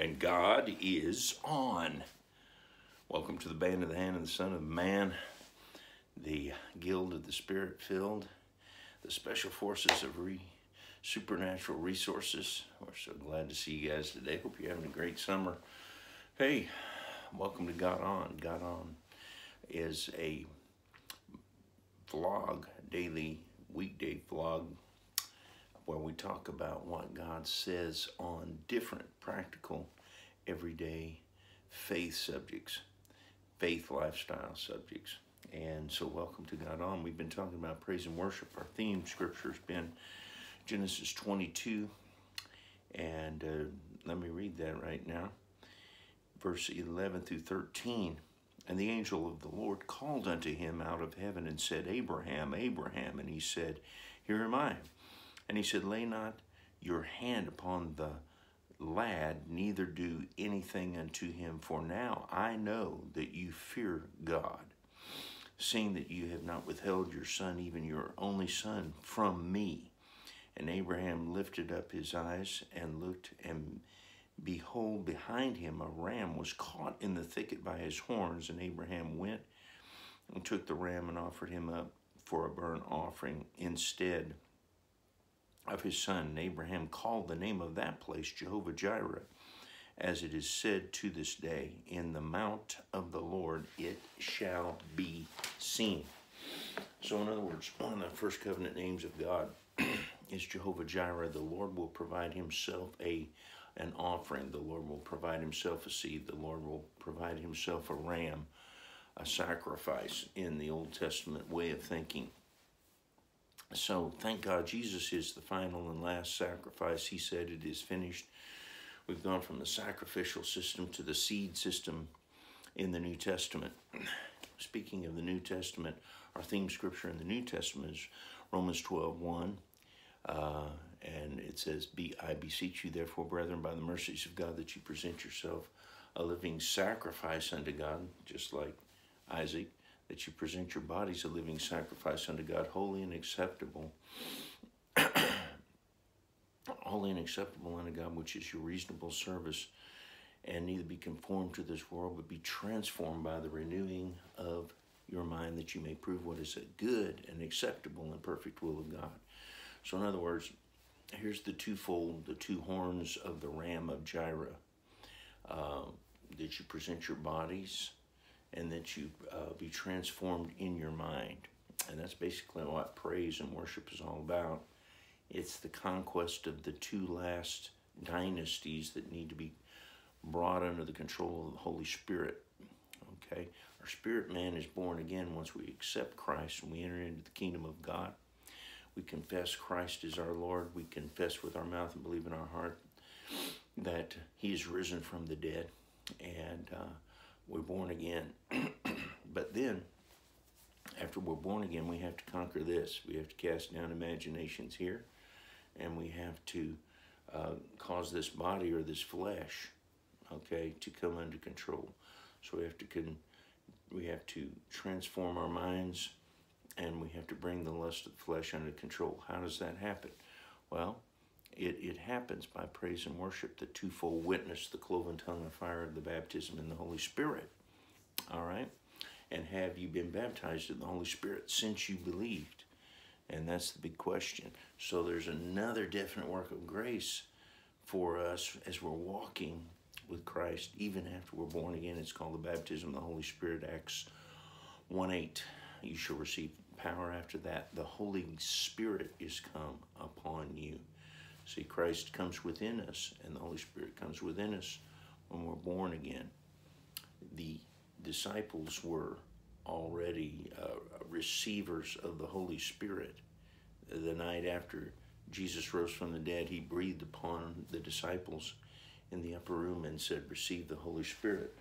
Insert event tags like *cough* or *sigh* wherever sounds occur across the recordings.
and God is on. Welcome to the Band of the Hand and the Son of Man, the Guild of the Spirit filled, the Special Forces of Re- Supernatural Resources. We're so glad to see you guys today. Hope you're having a great summer. Hey, welcome to God On. God On is a vlog, daily weekday vlog where we talk about what God says on different practical, everyday faith subjects, faith lifestyle subjects. And so, welcome to God On. We've been talking about praise and worship. Our theme scripture has been Genesis 22. And uh, let me read that right now. Verse 11 through 13. And the angel of the Lord called unto him out of heaven and said, Abraham, Abraham. And he said, Here am I. And he said, Lay not your hand upon the lad, neither do anything unto him, for now I know that you fear God, seeing that you have not withheld your son, even your only son, from me. And Abraham lifted up his eyes and looked, and behold, behind him a ram was caught in the thicket by his horns. And Abraham went and took the ram and offered him up for a burnt offering instead of his son. Abraham called the name of that place Jehovah Jireh, as it is said to this day, In the mount of the Lord it shall be seen. So, in other words, one of the first covenant names of God *clears throat* is Jehovah Jireh. The Lord will provide himself a an offering. The Lord will provide himself a seed. The Lord will provide himself a ram, a sacrifice in the Old Testament way of thinking. So thank God Jesus is the final and last sacrifice. He said it is finished. We've gone from the sacrificial system to the seed system in the New Testament. *clears throat* Speaking of the New Testament, our theme scripture in the New Testament is Romans 12 1. Uh, and it says, Be, I beseech you, therefore, brethren, by the mercies of God, that you present yourself a living sacrifice unto God, just like Isaac, that you present your bodies a living sacrifice unto God, holy and acceptable. *coughs* holy and acceptable unto God, which is your reasonable service, and neither be conformed to this world, but be transformed by the renewing of your mind, that you may prove what is a good and acceptable and perfect will of God. So, in other words, here's the twofold, the two horns of the ram of Jireh. Uh, that you present your bodies and that you uh, be transformed in your mind. And that's basically what praise and worship is all about. It's the conquest of the two last dynasties that need to be brought under the control of the Holy Spirit. Okay? Our spirit man is born again once we accept Christ and we enter into the kingdom of God. We confess Christ is our Lord. We confess with our mouth and believe in our heart that He is risen from the dead. And uh, we're born again. *clears throat* but then, after we're born again, we have to conquer this. We have to cast down imaginations here, and we have to uh, cause this body or this flesh, okay, to come under control. So we have to con- we have to transform our minds, and we have to bring the lust of the flesh under control. How does that happen? Well, it, it happens by praise and worship, the twofold witness, the cloven tongue of fire of the baptism in the Holy Spirit. All right? And have you been baptized in the Holy Spirit since you believed? And that's the big question. So there's another definite work of grace for us as we're walking with Christ, even after we're born again. It's called the baptism of the Holy Spirit, Acts 1 8. You shall receive power after that. The Holy Spirit is come upon you. See, Christ comes within us, and the Holy Spirit comes within us when we're born again. The disciples were already uh, receivers of the Holy Spirit. The night after Jesus rose from the dead, he breathed upon the disciples in the upper room and said, Receive the Holy Spirit.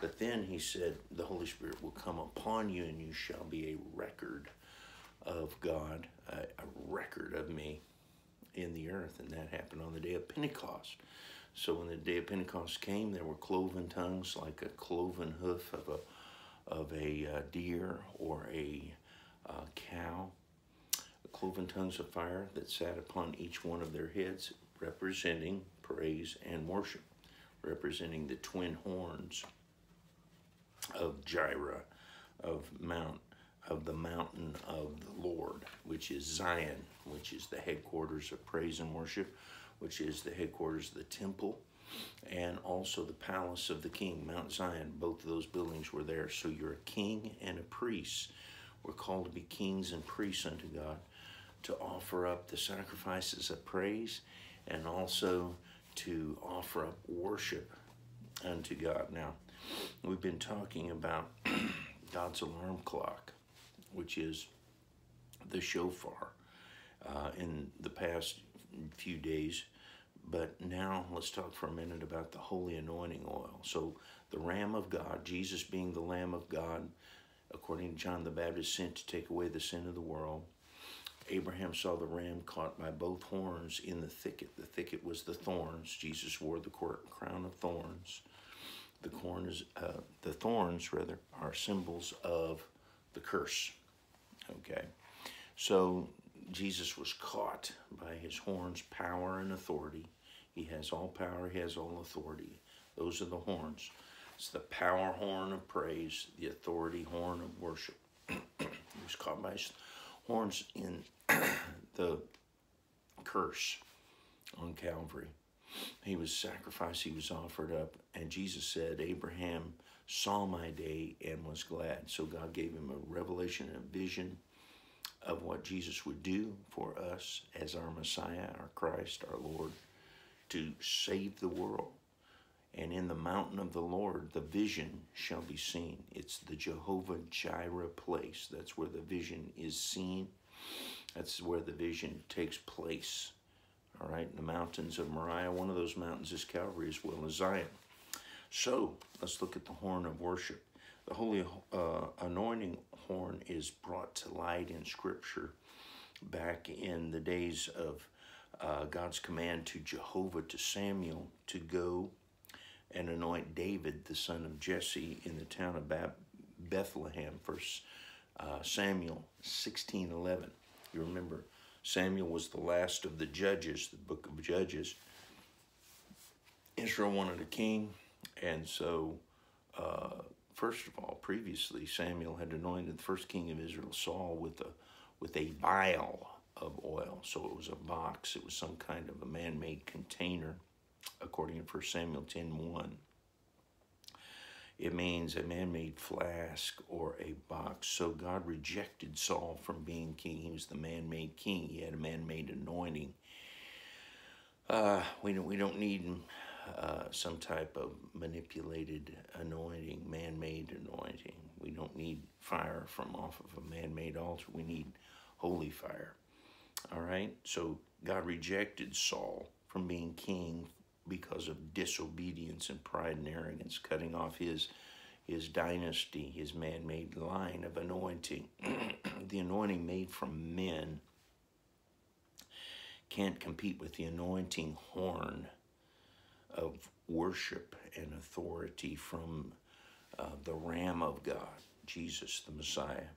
But then he said, The Holy Spirit will come upon you, and you shall be a record of God, a, a record of me in the earth, and that happened on the day of Pentecost. So when the day of Pentecost came, there were cloven tongues like a cloven hoof of a of a uh, deer or a uh, cow, cloven tongues of fire that sat upon each one of their heads, representing praise and worship. representing the twin horns of Jireh, of Mount, of the mountain of the Lord, which is Zion, which is the headquarters of praise and worship, which is the headquarters of the temple, and also the palace of the king, Mount Zion. Both of those buildings were there. So you're a king and a priest. We're called to be kings and priests unto God, to offer up the sacrifices of praise and also to offer up worship unto God. Now, we've been talking about *clears throat* God's alarm clock, which is the shofar, uh, in the past few days. But now let's talk for a minute about the holy anointing oil. So, the Ram of God, Jesus being the Lamb of God, according to John the Baptist, sent to take away the sin of the world. Abraham saw the ram caught by both horns in the thicket. The thicket was the thorns. Jesus wore the crown of thorns. The corn is uh, the thorns, rather, are symbols of the curse. Okay, so Jesus was caught by his horns, power and authority. He has all power. He has all authority. Those are the horns. It's the power horn of praise, the authority horn of worship. *clears throat* he was caught by his horns in *clears throat* the curse on Calvary. He was sacrificed, he was offered up, and Jesus said, Abraham saw my day and was glad. So God gave him a revelation and a vision of what Jesus would do for us as our Messiah, our Christ, our Lord, to save the world. And in the mountain of the Lord, the vision shall be seen. It's the Jehovah Jireh place. That's where the vision is seen. That's where the vision takes place. All right, in the mountains of Moriah, one of those mountains is Calvary as well as Zion. So let's look at the horn of worship. The holy uh, anointing horn is brought to light in Scripture back in the days of uh, God's command to Jehovah to Samuel to go and anoint David, the son of Jesse, in the town of Bethlehem. First uh, Samuel 16:11. You remember Samuel was the last of the judges, the book of Judges. Israel wanted a king, and so uh, first of all, previously Samuel had anointed the first king of Israel, Saul, with a with a vial of oil. So it was a box. It was some kind of a man-made container according to 1 Samuel 10.1. It means a man-made flask or a box. So God rejected Saul from being king. He was the man-made king. He had a man-made anointing. Uh, we, don't, we don't need uh, some type of manipulated anointing, man-made anointing. We don't need fire from off of a man-made altar. We need holy fire. All right? So God rejected Saul from being king because of disobedience and pride and arrogance, cutting off his his dynasty, his man-made line of anointing. *clears throat* the anointing made from men can't compete with the anointing horn of worship and authority from uh, the Ram of God, Jesus the Messiah.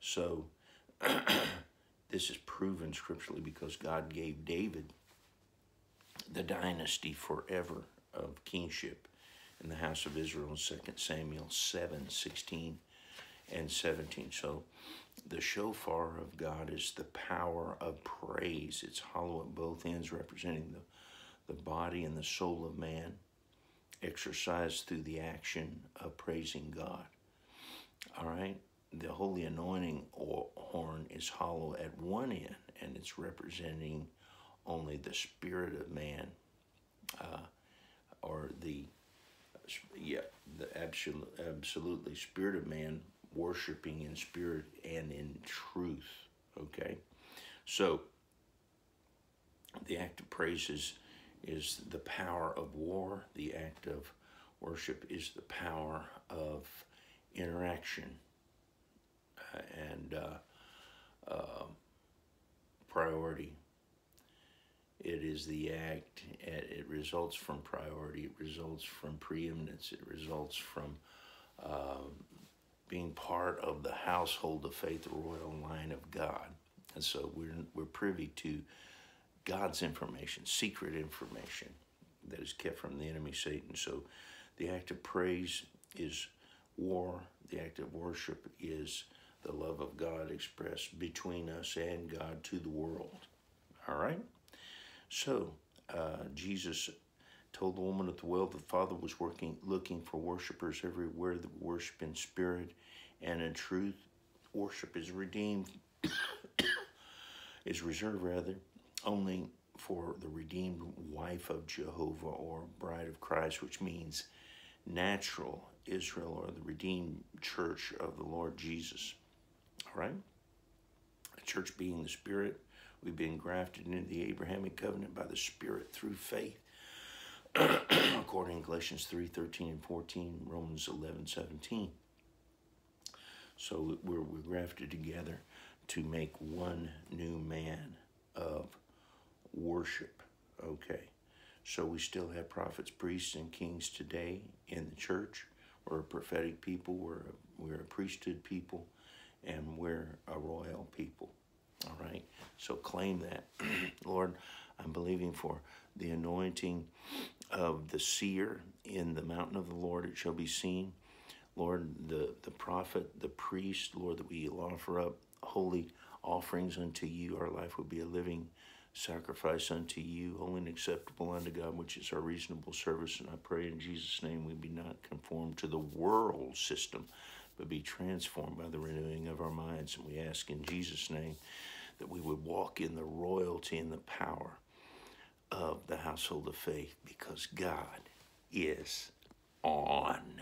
So *clears throat* this is proven scripturally because God gave David the dynasty forever of kingship in the house of Israel in 2 Samuel 7 16 and 17. So the shofar of God is the power of praise. It's hollow at both ends, representing the, the body and the soul of man, exercised through the action of praising God. All right? The holy anointing horn is hollow at one end, and it's representing only the spirit of man, uh, or the yeah, the absolute, absolutely spirit of man worshiping in spirit and in truth. Okay, so the act of praise is, is the power of war. The act of worship is the power of interaction uh, and uh, uh, priority it is the act, it results from priority, it results from preeminence, it results from uh, being part of the household of faith, the royal line of God. And so we're, we're privy to God's information, secret information. that is kept from the enemy, Satan. So the act of praise is war, the act of worship is the love of God expressed between us and God to the world. All right? So, uh, Jesus told the woman at the well the Father was working, looking for worshipers everywhere that worship in spirit and in truth. Worship is redeemed, *coughs* is reserved rather, only for the redeemed wife of Jehovah or bride of Christ, which means natural Israel or the redeemed church of the Lord Jesus. All right? The church being the Spirit, we've been grafted into the Abrahamic covenant by the Spirit through faith. *clears throat* according to Galatians 3 13 and 14, Romans 11 17. So we're, we're grafted together to make one new man of worship. Okay. So we still have prophets, priests, and kings today in the church. We're a prophetic people, we're a, we're a priesthood people, and we're a royal people. All right? So claim that. *clears throat* Lord, I'm believing for the anointing of the seer in the mountain of the Lord, it shall be seen. Lord, the, the prophet, the priest, Lord, that we offer up holy offerings unto you. Our life will be a living sacrifice unto you, holy and acceptable unto God, which is our reasonable service. And I pray in Jesus' name we be not conformed to the world system, but be transformed by the renewing of our minds. And we ask in Jesus' name that we would walk in the royalty and the power of the household of faith because God is on.